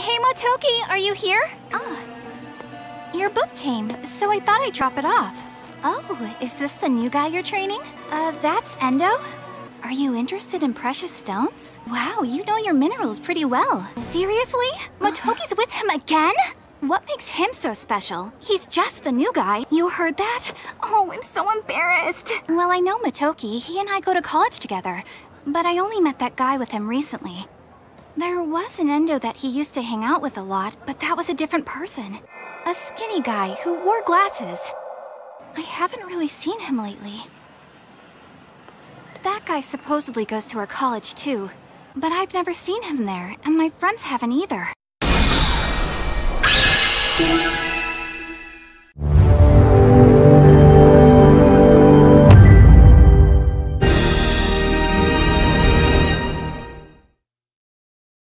Hey, Motoki, are you here? Ah. Your book came, so I thought I'd drop it off. Oh, is this the new guy you're training? Uh, that's Endo? Are you interested in precious stones? Wow, you know your minerals pretty well. Seriously? Motoki's with him again? What makes him so special? He's just the new guy. You heard that? Oh, I'm so embarrassed. Well, I know Motoki. He and I go to college together. But I only met that guy with him recently. There was an Endo that he used to hang out with a lot, but that was a different person. A skinny guy who wore glasses. I haven't really seen him lately. That guy supposedly goes to our college too, but I've never seen him there, and my friends haven't either.